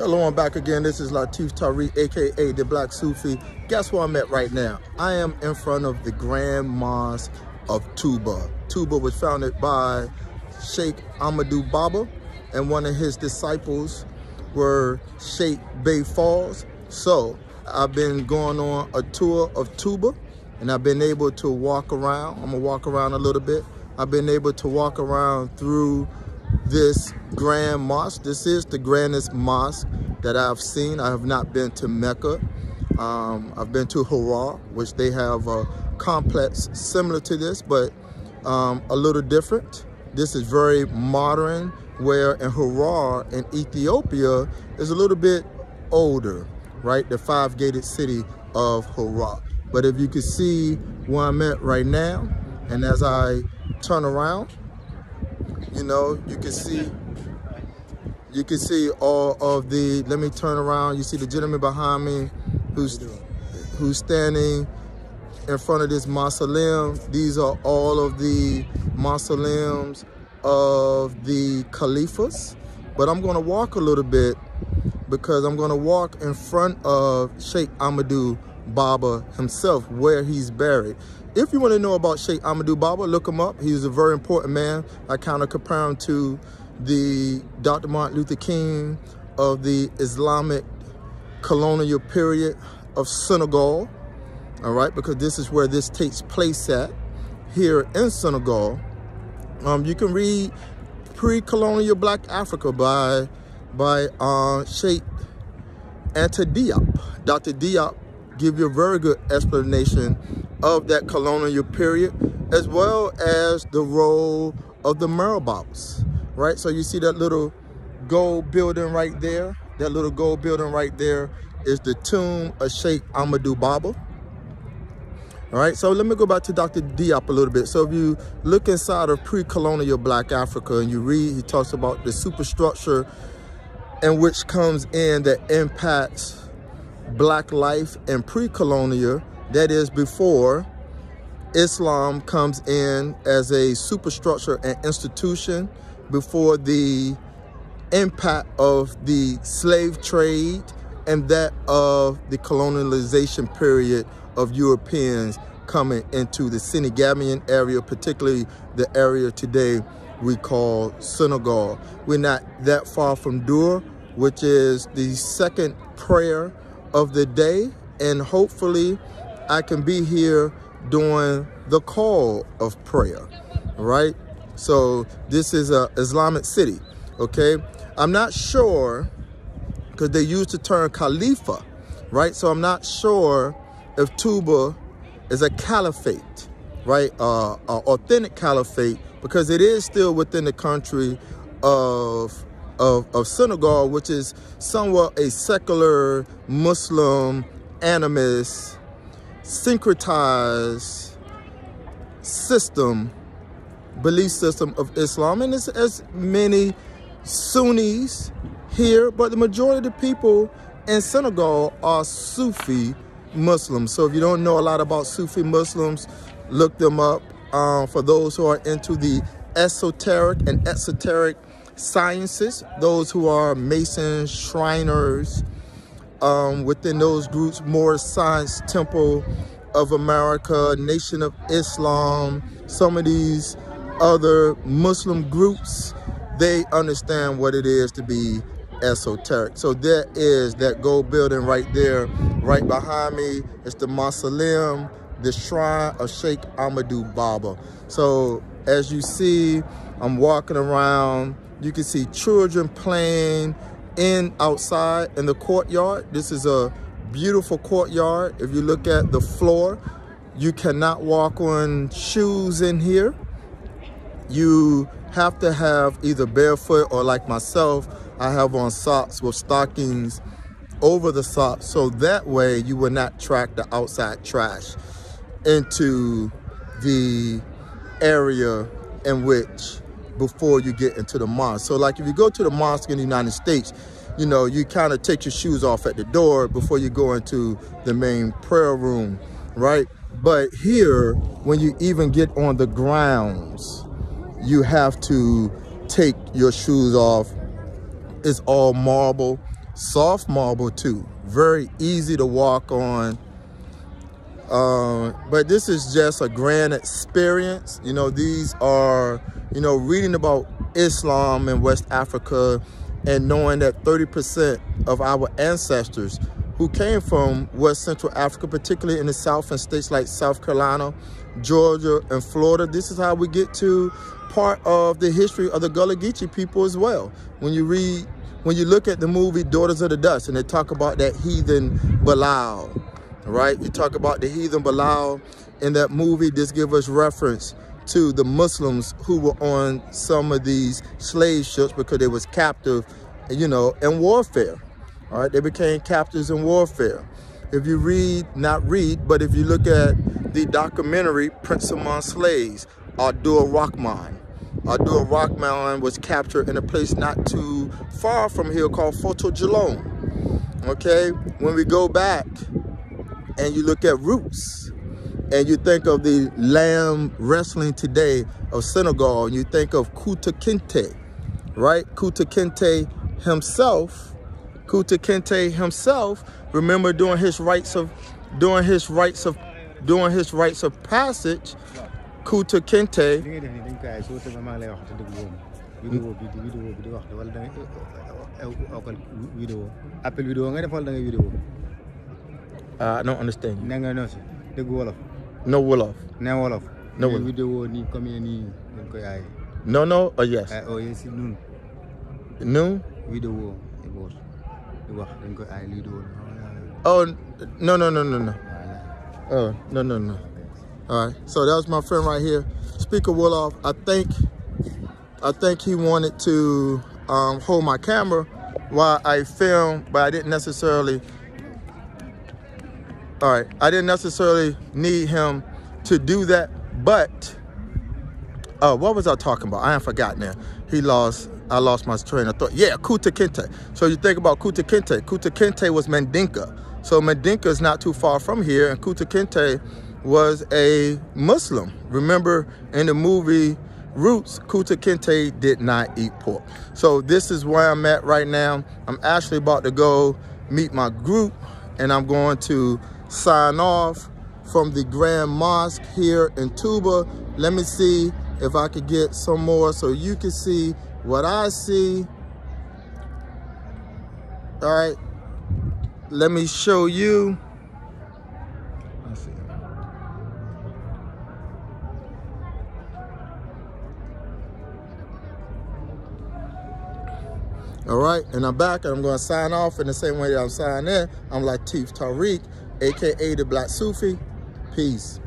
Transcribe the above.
Hello, I'm back again. This is Latif Tarik, aka the Black Sufi. Guess where I'm at right now? I am in front of the Grand Mosque of Touba. Touba was founded by Sheikh Ahmadou Bamba, and one of his disciples were Sheikh Baye Falls. So I've been going on a tour of Touba, and I've been able to walk around. I'm gonna walk around a little bit. I've been able to walk around through this grand mosque. This is the grandest mosque that I've seen. I have not been to Mecca. Um, I've been to Harar, which they have a complex similar to this, but um, a little different. This is very modern, where in Harar in Ethiopia is a little bit older, right? The five-gated city of Harar. But if you can see where I'm at right now, and as I turn around, you know, you can see you can see all of the, let me turn around. You see the gentleman behind me who's who's standing in front of this mausoleum. These are all of the mausoleums of the caliphs. But I'm gonna walk a little bit because I'm gonna walk in front of Sheikh Ahmadou Bamba himself, where he's buried. If you want to know about Sheikh Ahmadou Bamba, look him up. He's a very important man. I kind of compare him to the Dr. Martin Luther King of the Islamic colonial period of Senegal. All right, because this is where this takes place at here in Senegal. Um, you can read Pre-Colonial Black Africa by by uh, Sheikh Anta Diop. Dr. Diop give you a very good explanation of that colonial period, as well as the role of the marabouts, right? So you see that little gold building right there? That little gold building right there is the tomb of Sheikh Ahmadou Bamba. All right, so let me go back to Dr. Diop a little bit. So if you look inside of pre-colonial Black Africa and you read, he talks about the superstructure and which comes in that impacts Black life and pre-colonial that is before Islam comes in as a superstructure and institution before the impact of the slave trade and that of the colonialization period of Europeans coming into the Senegambian area, particularly the area today we call Senegal. We're not that far from Dhuhr, which is the second prayer of the day, and hopefully I can be here doing the call of prayer, right? So this is a Islamic city, okay? I'm not sure, because they used the term Khalifa, right? So I'm not sure if Touba is a caliphate, right? Uh, authentic caliphate, because it is still within the country of, of, of Senegal, which is somewhat a secular Muslim animist syncretized system, belief system of Islam. And it's as many Sunnis here, but the majority of the people in Senegal are Sufi Muslims. So if you don't know a lot about Sufi Muslims, look them up. Um, for those who are into the esoteric and exoteric sciences, those who are Masons, Shriners, um, within those groups, Moorish Science Temple of America, Nation of Islam, some of these other Muslim groups, they understand what it is to be esoteric. So there is that gold building right there, right behind me. It's the mausoleum, the shrine of Sheikh Ahmadou Bamba. So as you see, I'm walking around. You can see children playing in outside in the courtyard. This is a beautiful courtyard. If you look at the floor, you cannot walk on shoes in here. You have to have either barefoot or like myself, I have on socks with stockings over the socks. So that way you will not track the outside trash into the area in which before you get into the mosque. So like if you go to the mosque in the United States, you know, you kind of take your shoes off at the door before you go into the main prayer room, right? But here, when you even get on the grounds, you have to take your shoes off. It's all marble. soft marble too. Very easy to walk on. Uh, but this is just a grand experience. You know, these are, you know, reading about Islam in West Africa and knowing that 30% of our ancestors who came from West Central Africa, particularly in the South and states like South Carolina, Georgia, and Florida. This is how we get to part of the history of the Gullah Geechee people as well. When you read, when you look at the movie Daughters of the Dust and they talk about that heathen Bilal, right? You talk about the heathen Bilal in that movie. This give us reference to the Muslims who were on some of these slave ships because they was captive, you know, in warfare. All right, they became captives in warfare. If you read, not read, but if you look at the documentary Prince Among Slaves, Abdul Rahman. Abdul Rahman was captured in a place not too far from here called Futa Jallon. Okay, when we go back and you look at roots, and you think of the laamb wrestling today of Senegal, and you think of Kunta Kinte, right? Kunta Kinte himself Kunta Kinte himself, remember doing his rites of doing his rites of doing his rites of passage, Kunta Kinte. Uh, I don't understand you. No Wolof. No Wolof. No Wolof. Video ni comme ni koy ay. No no or yes? Oh yes, noon. Noon? Video about. Oh no no no no no. Oh no no no. All right. So that was my friend right here, Speaker Wolof. I think I think he wanted to um, hold my camera while I filmed, but I didn't necessarily. All right, I didn't necessarily need him to do that, but uh, what was I talking about? I ain't forgotten now. He lost I lost my train of thought. Yeah, Kunta Kinte. So you think about Kunta Kinte. Kunta Kinte was Mandinka. So Mandinka is not too far from here, and Kunta Kinte was a Muslim. Remember in the movie Roots, Kunta Kinte did not eat pork. So this is where I'm at right now. I'm actually about to go meet my group, and I'm going to sign off from the Grand Mosque here in Touba. Let me see if I could get some more so you can see what I see, all right, let me show you. All right, and I'm back and I'm gonna sign off in the same way that I'm signing in. I'm Latif Tarik, AKA the Black Sufi. Peace.